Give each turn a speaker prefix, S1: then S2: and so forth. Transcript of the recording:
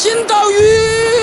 S1: 金刀鱼。